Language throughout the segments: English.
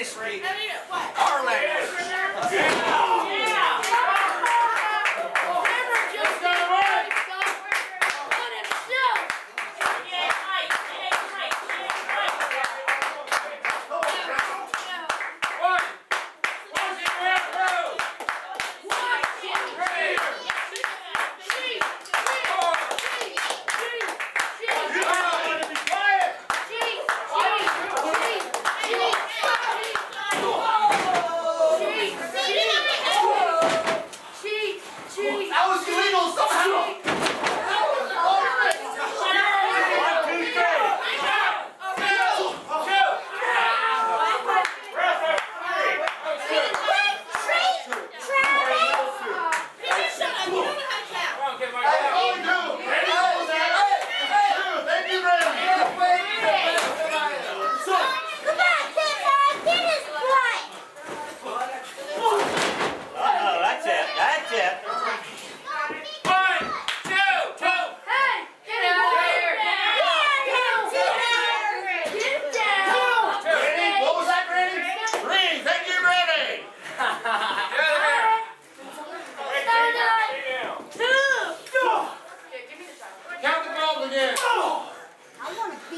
this rate. I mean, what? Parlay.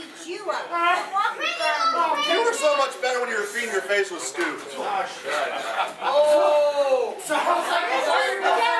eat you up. You were so much better when you were feeding your face with stew. Oh, shit. Oh! So I was like, oh